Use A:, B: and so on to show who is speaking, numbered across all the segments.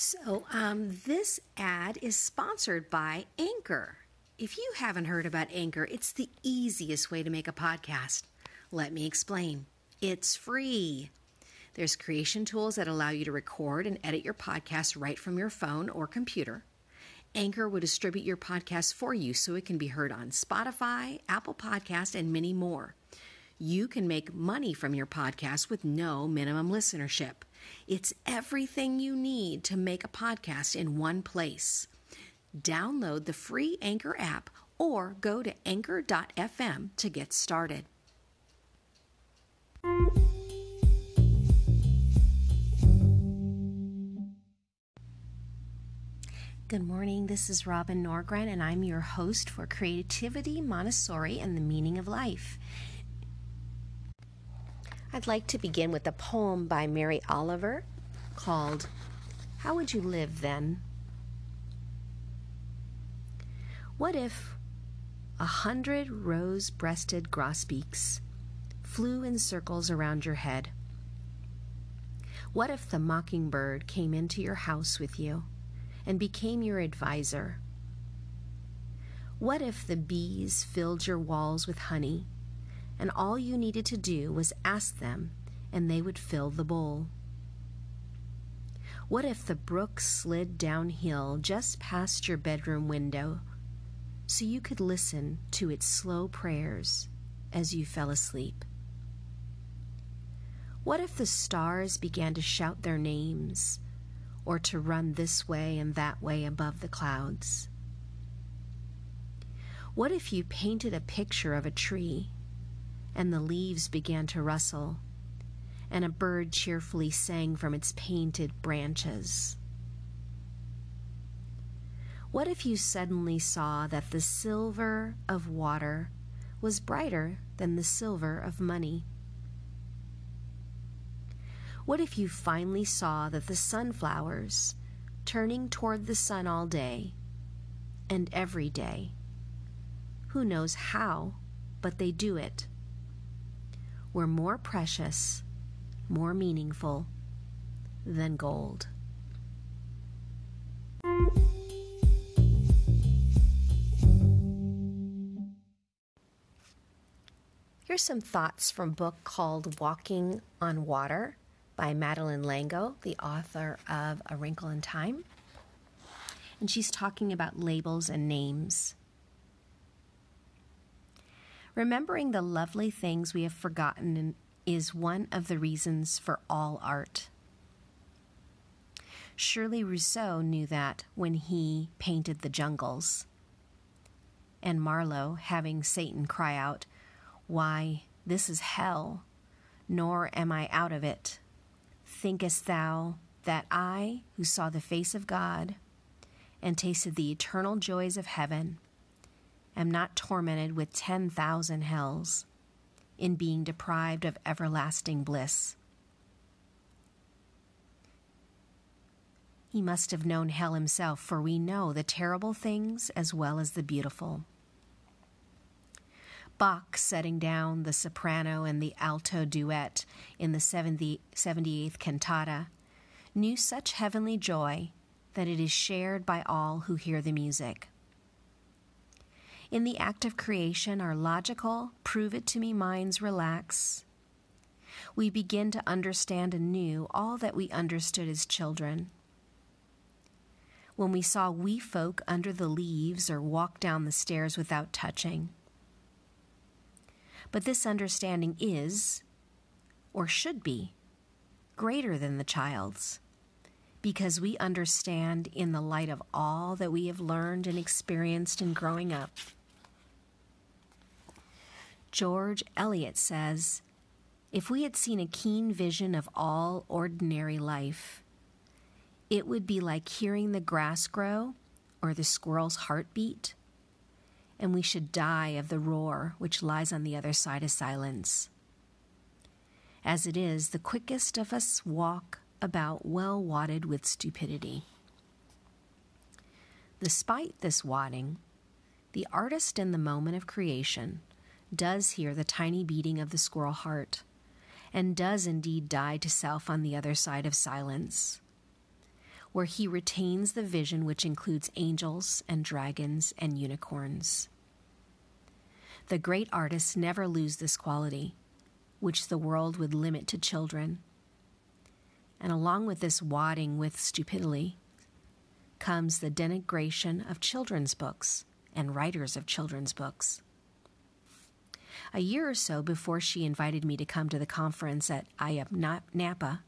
A: So, um, this ad is sponsored by Anchor. If you haven't heard about Anchor, it's the easiest way to make a podcast. Let me explain. It's free. There's creation tools that allow you to record and edit your podcast right from your phone or computer. Anchor will distribute your podcast for you so it can be heard on Spotify, Apple Podcast, and many more. You can make money from your podcast with no minimum listenership. It's everything you need to make a podcast in one place. Download the free Anchor app or go to anchor.fm to get started. Good morning. This is Robin Norgren, and I'm your host for Creativity, Montessori, and the Meaning of Life. I'd like to begin with a poem by Mary Oliver called How Would You Live Then? What if a hundred rose breasted grosbeaks flew in circles around your head? What if the mockingbird came into your house with you and became your adviser? What if the bees filled your walls with honey and all you needed to do was ask them, and they would fill the bowl. What if the brook slid downhill just past your bedroom window so you could listen to its slow prayers as you fell asleep? What if the stars began to shout their names or to run this way and that way above the clouds? What if you painted a picture of a tree and the leaves began to rustle, and a bird cheerfully sang from its painted branches. What if you suddenly saw that the silver of water was brighter than the silver of money? What if you finally saw that the sunflowers, turning toward the sun all day and every day, who knows how, but they do it, were more precious, more meaningful than gold. Here's some thoughts from a book called Walking on Water by Madeleine L'Engle, the author of A Wrinkle in Time. And she's talking about labels and names. Remembering the lovely things we have forgotten is one of the reasons for all art. Surely Rousseau knew that when he painted the jungles. And Marlowe, having Satan cry out, Why, this is hell, nor am I out of it. Thinkest thou that I, who saw the face of God and tasted the eternal joys of heaven, am not tormented with 10,000 hells in being deprived of everlasting bliss. He must have known hell himself, for we know the terrible things as well as the beautiful. Bach setting down the soprano and the alto duet in the 70, 78th cantata knew such heavenly joy that it is shared by all who hear the music. In the act of creation, our logical, prove it to me minds relax. We begin to understand anew all that we understood as children. When we saw wee folk under the leaves or walk down the stairs without touching. But this understanding is, or should be, greater than the child's because we understand in the light of all that we have learned and experienced in growing up. George Eliot says If we had seen a keen vision of all ordinary life, it would be like hearing the grass grow or the squirrel's heartbeat, and we should die of the roar which lies on the other side of silence. As it is, the quickest of us walk about well wadded with stupidity. Despite this wadding, the artist in the moment of creation does hear the tiny beating of the squirrel heart, and does indeed die to self on the other side of silence, where he retains the vision which includes angels and dragons and unicorns. The great artists never lose this quality, which the world would limit to children. And along with this wadding with stupidity comes the denigration of children's books and writers of children's books. A year or so before she invited me to come to the conference at IAP Napa,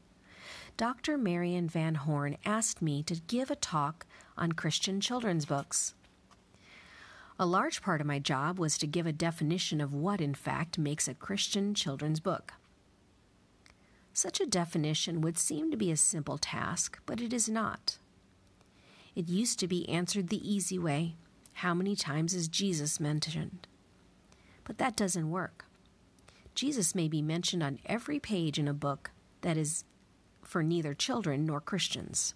A: Dr. Marion Van Horn asked me to give a talk on Christian children's books. A large part of my job was to give a definition of what, in fact, makes a Christian children's book. Such a definition would seem to be a simple task, but it is not. It used to be answered the easy way how many times is Jesus mentioned? But that doesn't work. Jesus may be mentioned on every page in a book that is for neither children nor Christians.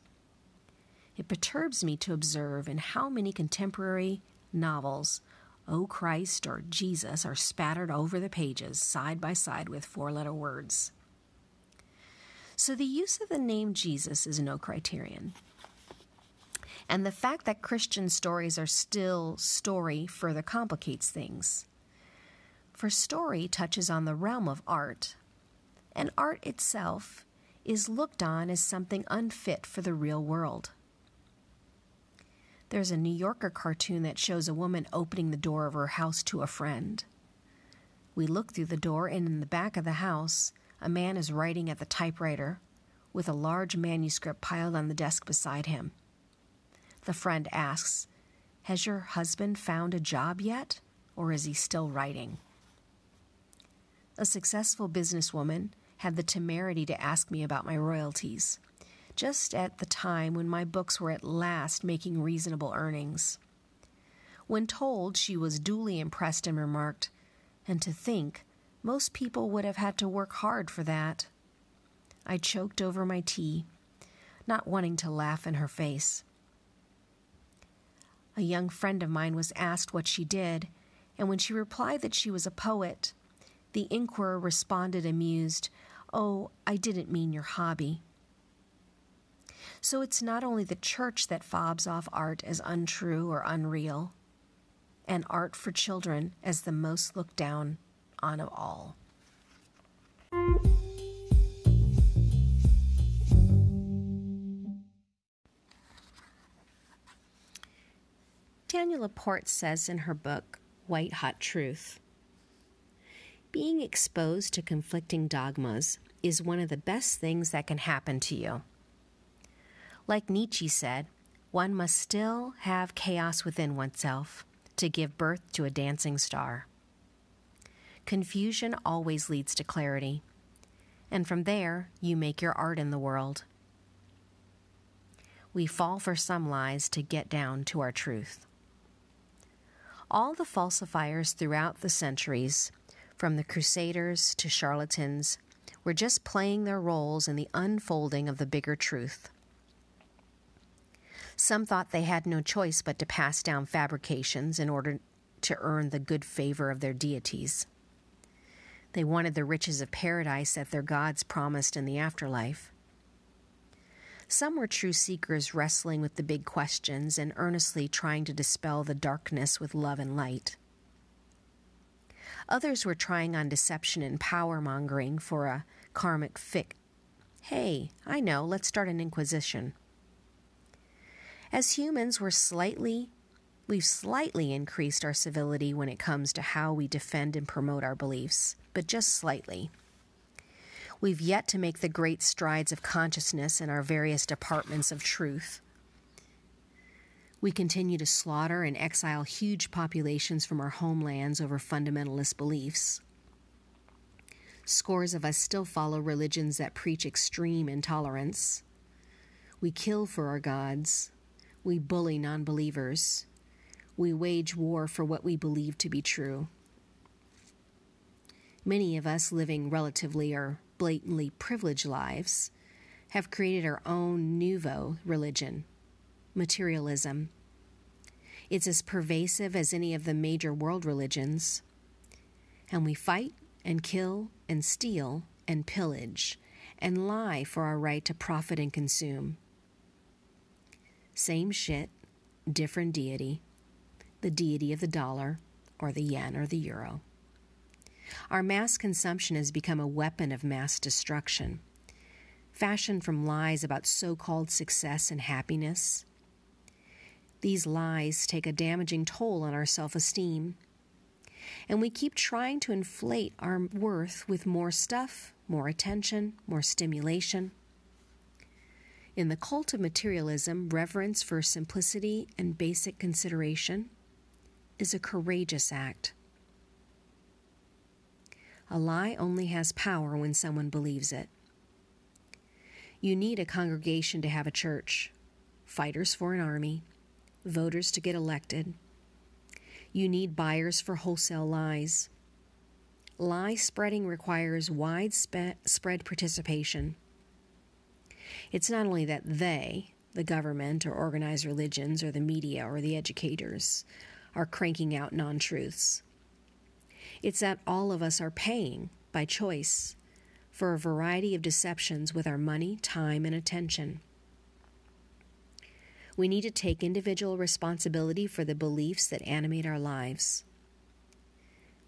A: It perturbs me to observe in how many contemporary novels O Christ or Jesus are spattered over the pages side by side with four letter words. So the use of the name Jesus is no criterion. And the fact that Christian stories are still story further complicates things. For story touches on the realm of art, and art itself is looked on as something unfit for the real world. There's a New Yorker cartoon that shows a woman opening the door of her house to a friend. We look through the door, and in the back of the house, a man is writing at the typewriter with a large manuscript piled on the desk beside him. The friend asks, Has your husband found a job yet, or is he still writing? A successful businesswoman had the temerity to ask me about my royalties, just at the time when my books were at last making reasonable earnings. When told, she was duly impressed and remarked, And to think, most people would have had to work hard for that. I choked over my tea, not wanting to laugh in her face. A young friend of mine was asked what she did, and when she replied that she was a poet, the inquirer responded amused, Oh, I didn't mean your hobby. So it's not only the church that fobs off art as untrue or unreal, and art for children as the most looked down on of all. Danielle LaPorte says in her book, White Hot Truth being exposed to conflicting dogmas is one of the best things that can happen to you. Like Nietzsche said, one must still have chaos within oneself to give birth to a dancing star. Confusion always leads to clarity, and from there you make your art in the world. We fall for some lies to get down to our truth. All the falsifiers throughout the centuries from the Crusaders to charlatans, were just playing their roles in the unfolding of the bigger truth. Some thought they had no choice but to pass down fabrications in order to earn the good favor of their deities. They wanted the riches of paradise that their gods promised in the afterlife. Some were true seekers wrestling with the big questions and earnestly trying to dispel the darkness with love and light. Others were trying on deception and power mongering for a karmic fix. Hey, I know, let's start an inquisition. As humans, we're slightly We've slightly increased our civility when it comes to how we defend and promote our beliefs, but just slightly. We've yet to make the great strides of consciousness in our various departments of truth. We continue to slaughter and exile huge populations from our homelands over fundamentalist beliefs. Scores of us still follow religions that preach extreme intolerance. We kill for our gods. We bully non believers. We wage war for what we believe to be true. Many of us living relatively or blatantly privileged lives have created our own nouveau religion, materialism, it's as pervasive as any of the major world religions. And we fight and kill and steal and pillage and lie for our right to profit and consume. Same shit, different deity, the deity of the dollar, or the yen, or the euro. Our mass consumption has become a weapon of mass destruction, fashioned from lies about so called success and happiness. These lies take a damaging toll on our self esteem, and we keep trying to inflate our worth with more stuff, more attention, more stimulation. In the cult of materialism, reverence for simplicity and basic consideration is a courageous act. A lie only has power when someone believes it. You need a congregation to have a church, fighters for an army, voters to get elected. You need buyers for wholesale lies. Lie spreading requires widespread participation. It's not only that they, the government or organized religions or the media or the educators, are cranking out non truths. It's that all of us are paying, by choice, for a variety of deceptions with our money, time, and attention. We need to take individual responsibility for the beliefs that animate our lives.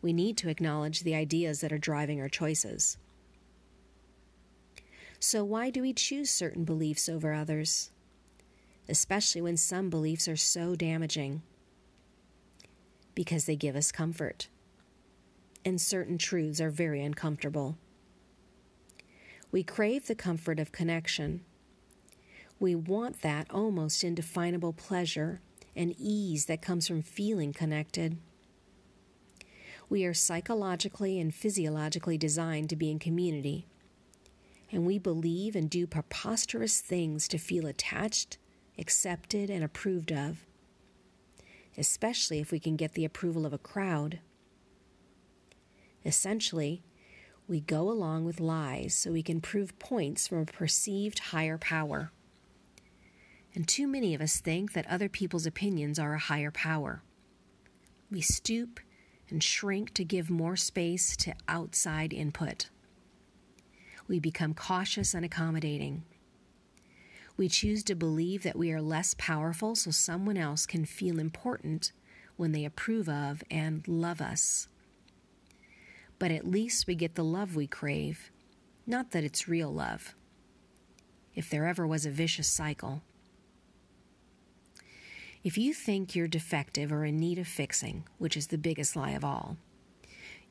A: We need to acknowledge the ideas that are driving our choices. So, why do we choose certain beliefs over others? Especially when some beliefs are so damaging? Because they give us comfort and certain truths are very uncomfortable. We crave the comfort of connection. We want that almost indefinable pleasure and ease that comes from feeling connected. We are psychologically and physiologically designed to be in community, and we believe and do preposterous things to feel attached, accepted, and approved of, especially if we can get the approval of a crowd. Essentially, we go along with lies so we can prove points from a perceived higher power. And too many of us think that other people's opinions are a higher power. We stoop and shrink to give more space to outside input. We become cautious and accommodating. We choose to believe that we are less powerful so someone else can feel important when they approve of and love us but at least we get the love we crave. Not that it's real love. If there ever was a vicious cycle. If you think you're defective or in need of fixing, which is the biggest lie of all,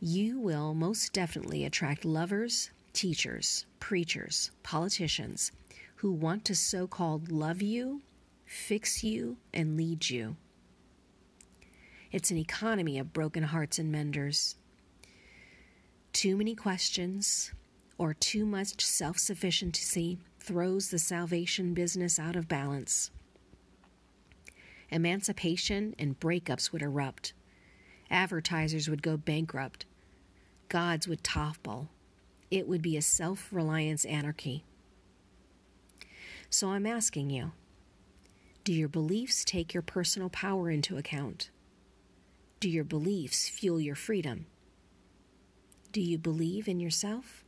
A: you will most definitely attract lovers, teachers, preachers, politicians who want to so called love you, fix you, and lead you. It's an economy of broken hearts and menders too many questions or too much self sufficiency throws the salvation business out of balance. Emancipation and breakups would erupt. Advertisers would go bankrupt. Gods would topple. It would be a self reliance anarchy. So I'm asking you do your beliefs take your personal power into account? Do your beliefs fuel your freedom? Do you believe in yourself?